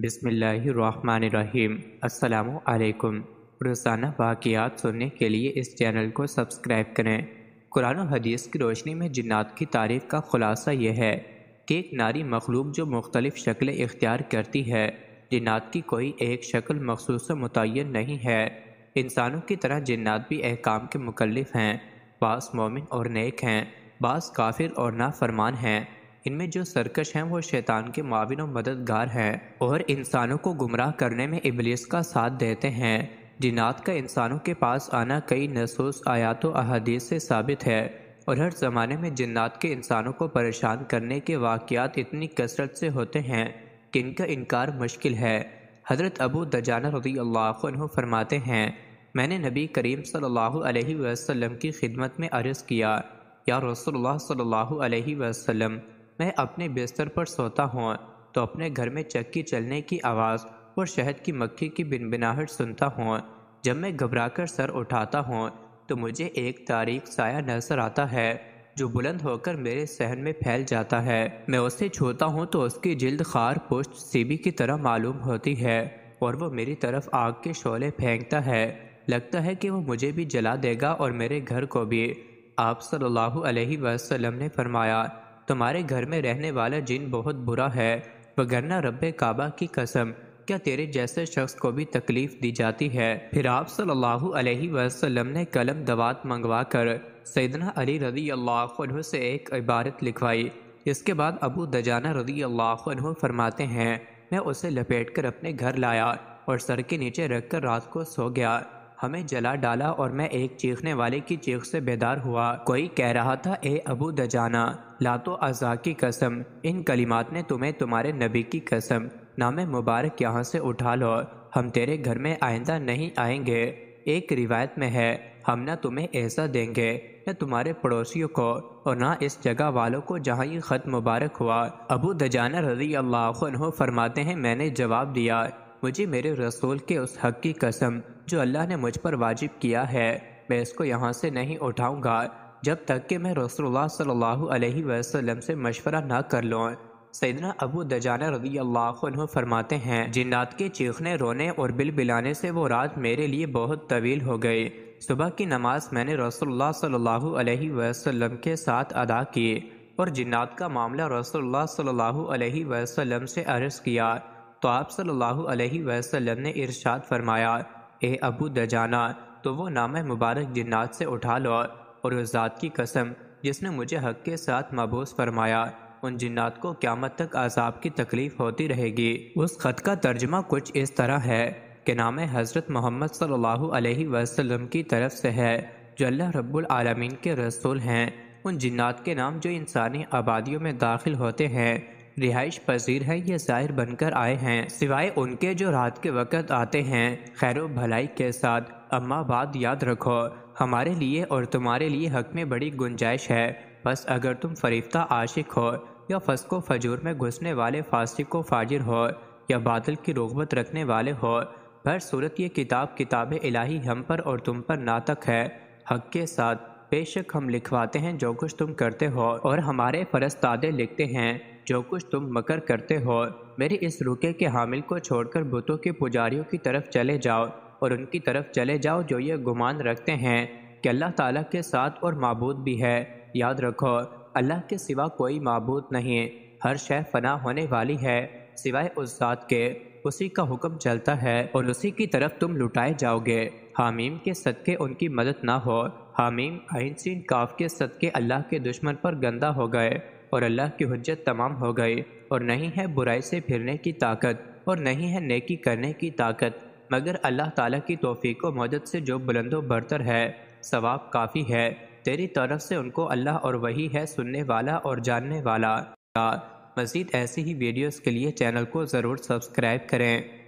बिसमीम असलकुम रोज़ाना वाक़ात सुनने के लिए इस चैनल को सब्सक्राइब करें। कुरान हदीस की रोशनी में जन्ात की तारीफ़ का ख़ुलासा यह है कि एक नारी मखलूक जो मुख्तलिफ़ शक्लें इख्तियार करती है जन्ात की कोई एक शक्ल मखसूस मुतन नहीं है। इंसानों की तरह जन्ात भी अहकाम के मुकलफ़ हैं, बास मोमिन और नेक हैं, बास काफिर और नाफरमान हैं। इनमें जो सरकश हैं, वो शैतान के माविन और मददगार हैं और इंसानों को गुमराह करने में इबलीस का साथ देते हैं। जिनात का इंसानों के पास आना कई नसूस, आयात, अहादीस से साबित है और हर ज़माने में जन्नात के इंसानों को परेशान करने के वाक़ात इतनी कसरत से होते हैं कि इनका इनकार मुश्किल है। हज़रत अबू दजाना रदी अल्लाह फरमाते हैं, मैंने नबी करीम सल्लल्लाहु अलैहि वसल्लम की खिदमत में अर्ज़ किया, या रसोल्ला सल्लल्लाहु अलैहि वसल्लम मैं अपने बिस्तर पर सोता हूँ तो अपने घर में चक्की चलने की आवाज़ और शहद की मक्खी की बिनबिनाहट सुनता हूँ। जब मैं घबराकर सर उठाता हूँ तो मुझे एक तारीख साया नज़र आता है, जो बुलंद होकर मेरे सहन में फैल जाता है। मैं उसे छूता हूँ तो उसकी जिल्द खार पुष्ट सीबी की तरह मालूम होती है और वो मेरी तरफ़ आग के शोले फेंकता है। लगता है कि वो मुझे भी जला देगा और मेरे घर को भी। आप सल्लल्लाहु अलैहि वसल्लम ने फरमाया तुम्हारे घर में रहने वाला जिन बहुत बुरा है वगरना रब काबा की कसम, क्या तेरे जैसे शख्स को भी तकलीफ़ दी जाती है? फिर आप सल्लल्लाहु अलैहि वसल्लम ने कलम दवात मंगवा कर सैदना अली रदी अल्लाह से एक इबारत लिखवाई। इसके बाद अबू दजाना रदी अल्लाह फरमाते हैं, मैं उसे लपेट कर अपने घर लाया और सर के नीचे रख कर रात को सो गया। हमें जला डाला और मैं एक चीखने वाले की चीख से बेदार हुआ। कोई कह रहा था, ए अबू दजाना, लातो अजा की कसम, इन कलिमात ने तुम्हें तुम्हारे नबी की कसम। नाम मुबारक यहाँ से उठा लो। हम तेरे घर में आइंदा नहीं आएँगे। एक रिवायत में है, हम ना तुम्हें ऐसा देंगे, न तुम्हारे पड़ोसियों को और ना इस जगह वालों को जहाँ ये ख़त मुबारक हुआ। अबू दजाना रज़ी अल्लाह फरमाते हैं, मैंने जवाब दिया मुझे मेरे रसूल के उस हक की कसम, जो अल्लाह ने मुझ पर वाजिब किया है, मैं इसको यहाँ से नहीं उठाऊँगा, जब तक कि मैं रसोल्ला सल्लल्लाहु अलैहि वसल्लम से मशवरा ना कर लूँ। सैदना अबू दजाना रदी अल्लाह फरमाते हैं, जिन्नात के चीखने, रोने और बिल बिलाने से वो रात मेरे लिए बहुत तवील हो गई। सुबह की नमाज़ मैंने रसोल्ला सल्लल्लाहु अलैहि वसल्लम के साथ अदा की, और जिन्नात का मामला रसोल्ला सल्लल्लाहु अलैहि वसल्लम से अर्ज़ किया। तो आप सल्लल्लाहु अलैहि वसल्लम ने इरशाद फरमाया, ए अबू दजाना तो वो नाम मुबारक जिन्नात से उठा लो और उस ज़ात की कसम, जिसने मुझे हक के साथ मबूस फरमाया, उन जिन्नात को क्यामत तक आज़ाब की तकलीफ़ होती रहेगी। उस ख़त का तर्जमा कुछ इस तरह है कि नाम हज़रत मोहम्मद सल्लल्लाहु अलैहि वसल्लम की तरफ़ से है, जो अल्लाह रब्बुल आलमीन के रसूल हैं। उन जिन्नात के नाम जो इंसानी आबादियों में दाखिल होते हैं रिहाइश पजीर हैं ये ज़ाहिर बनकर आए हैं, सिवाय उनके जो रात के वक़्त आते हैं। खैर, भलाई के साथ, अम्मा बात याद रखो, हमारे लिए और तुम्हारे लिए हक में बड़ी गुंजाइश है। बस अगर तुम फरीफ्ता आशिक हो, या फसको फजूर में घुसने वाले फासिक को फाजिर हो, या बादल की रोगबत रखने वाले हो भर सूरत ये किताब किताब इलाही हम पर और तुम पर नातक है। हक के साथ बेशक हम लिखवाते हैं जो कुछ तुम करते हो और हमारे फरस्तादे लिखते हैं, जो कुछ तुम मकर करते हो। मेरे इस रुके के हामिल को छोड़कर बुतों के पुजारियों की तरफ़ चले जाओ और उनकी तरफ़ चले जाओ जो ये गुमान रखते हैं कि अल्लाह ताला के साथ और मबूद भी है। याद रखो, अल्लाह के सिवा कोई मबूद नहीं। हर शय फना होने वाली है, सिवाय उस के। उसी का हुक्म चलता है और उसी की तरफ़ तुम लुटाए जाओगे। हामीम के सदक़े उनकी मदद ना हो। हामीम आइंसिन काफ के सदक़े अल्लाह के दुश्मन पर गंदा हो गए और अल्लाह की हजत तमाम हो गई। और नहीं है बुराई से फिरने की ताकत और नहीं है नेकी करने की ताकत। मगर अल्लाह ताला की तोफ़ी व मदद से जो बुलंदो बरतर है, सवाब काफ़ी है। तेरी तरफ़ से उनको अल्लाह और वही है सुनने वाला और जानने वाला। मज़ीद ऐसी ही वीडियोज़ के लिए चैनल को ज़रूर सब्सक्राइब करें।